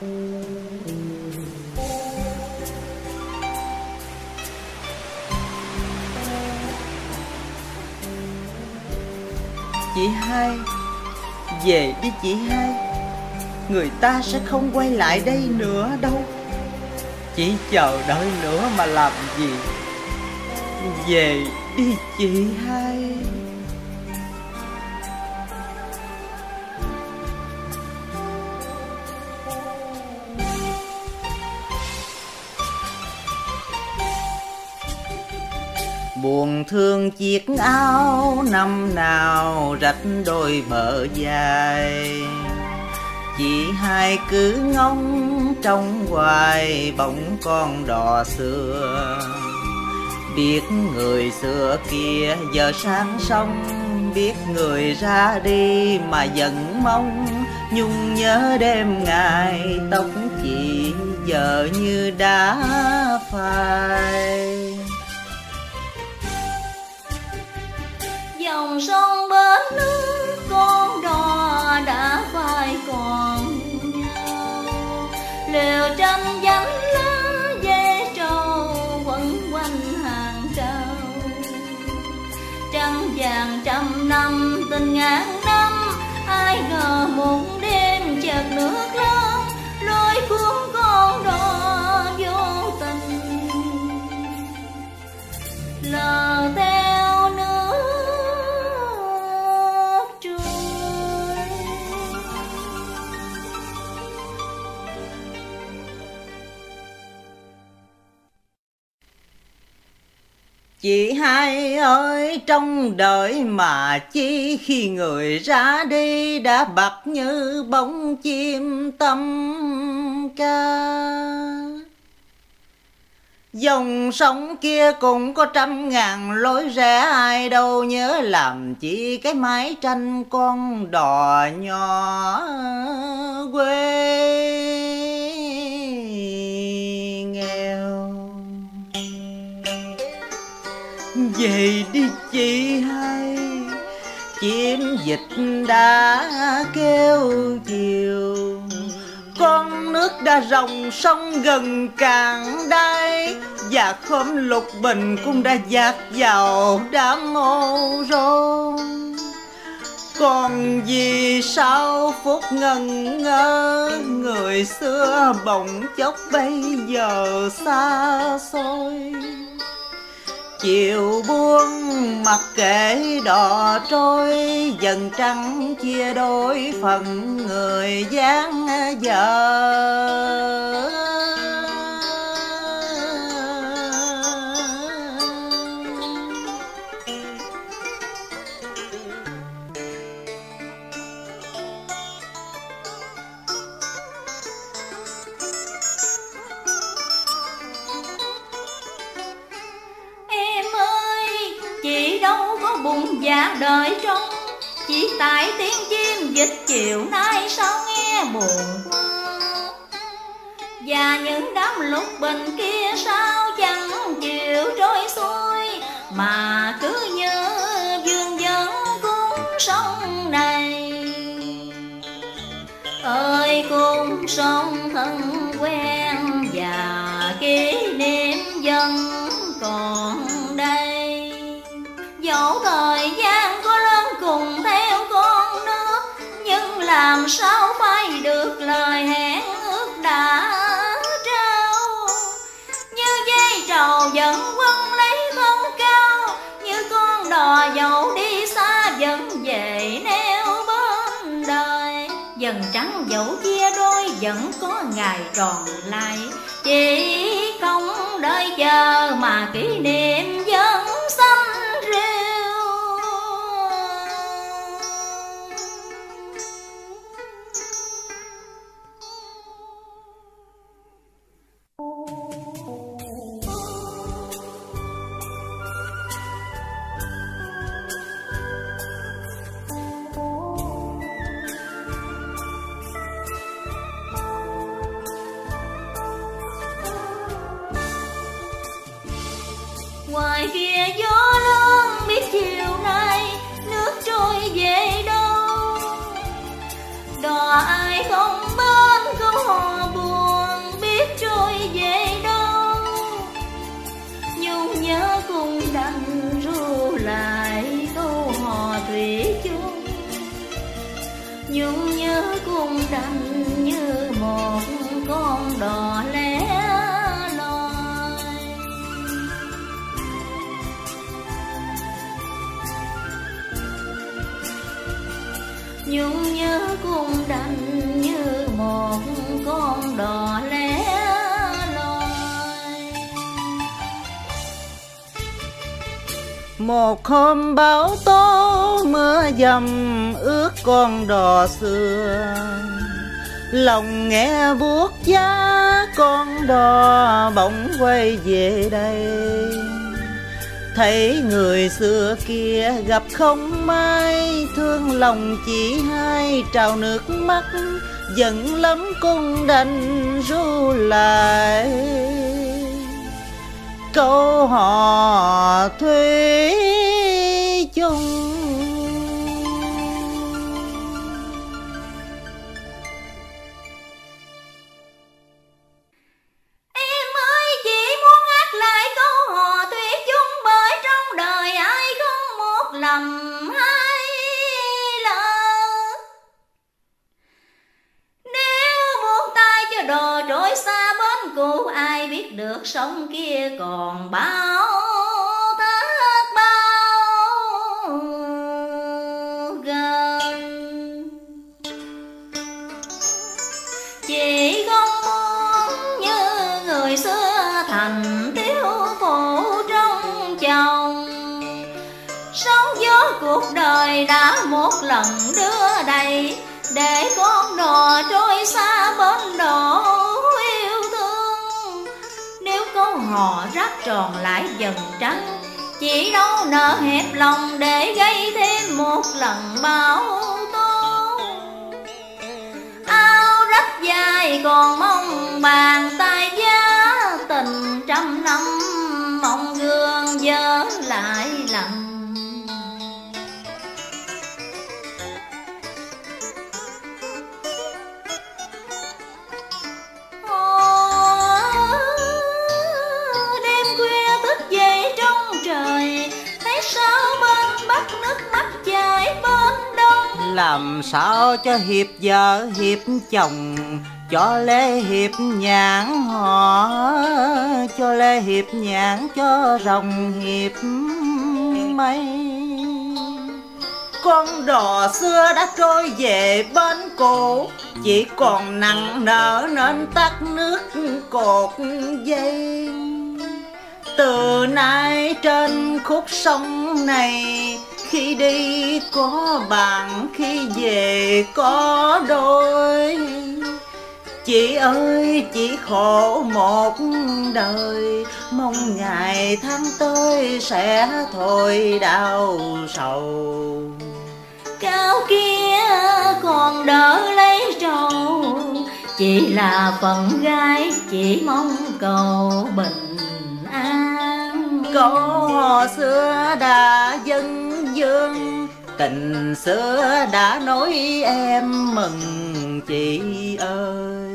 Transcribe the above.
Chị hai, Về đi chị hai. Người ta sẽ không quay lại đây nữa đâu. Chỉ chờ đợi nữa mà làm gì. Về đi chị hai. Buồn thương chiếc áo năm nào rách đôi bờ dài. Chị hai cứ ngóng trong hoài bóng con đò xưa. Biết người xưa kia giờ sang sông, Biết người ra đi mà vẫn mong. Nhung nhớ đêm ngày tóc chị giờ như đã phai. Dòng sông bến nước con đò đã phai còn nhau. Liều tranh danh lá dây trâu quấn quanh hàng trâu trăng vàng trăm năm, tình ngàn năm, ai ngờ một đêm chợt nước Chị hai ơi, trong đời mà chi khi người ra đi đã bật như bóng chim tâm ca. Dòng sông kia cũng có trăm ngàn lối rẽ, ai đâu nhớ làm chi cái mái tranh con đò nhỏ quê. Về đi chị hai. Chim dịch đã kêu chiều, con nước đã rồng sông gần cạn đây và khóm lục bình cũng đã dạt vào đám ô rôn. Còn vì sao phút ngần ngơ, người xưa bỗng chốc bây giờ xa xôi chiều buông mặc kệ đò trôi dần trắng chia đôi phần người dáng vợ đời trong. Chỉ tại tiếng chim dịch chiều nay sao nghe buồn. Quá Và những đám lúc bình kia sao chẳng chịu trôi xuôi. Mà cứ như dương dân cuốn sông này. Ơi, cuốn sông thân quen và dẫn vẫn quân lấy thân cao, như con đò dẫu đi xa, vẫn về neo bên đời. Dần trắng dẫu chia đôi, vẫn có ngày tròn lại. Chỉ không đợi chờ mà kỷ niệm nhung nhớ cung đành như một con đò lẻ loi. Nhung nhớ cung đành như một con đò lẻ loi. Một hôm bão tố mưa dầm ướt con đò xưa lòng nghe buốt giá con đò bỗng quay về đây thấy người xưa kia gặp không may, thương lòng chỉ hai trào nước mắt, giận lắm cung đành ru lại câu họ thuê. Ai được sông kia còn bao thác bao gần. Chỉ không muốn như người xưa thành thiếu phụ trong chồng. Sóng gió cuộc đời đã một lần đưa đầy để con đò trôi xa bến đò họ câu hò tròn lại dần trắng. Chỉ đâu nợ hẹp lòng để gây thêm một lần bão tố. Áo rách dài còn mong bàn tay làm sao cho hiệp vợ, hiệp chồng? Cho lê hiệp nhãn họ, cho lê hiệp nhãn cho rồng hiệp mây. Con đò xưa đã trôi về bên cổ, chỉ còn nặng nợ nên tắt nước cột dây. Từ nay trên khúc sông này khi đi có bạn, khi về có đôi. Chị ơi, chị khổ một đời, mong ngày tháng tới sẽ thôi đau sầu. Cao kia còn đỡ lấy trầu, chị là phận gái chỉ mong cầu bình an. Câu hò xưa đã dân dương tình xưa đã nói em mừng chị ơi.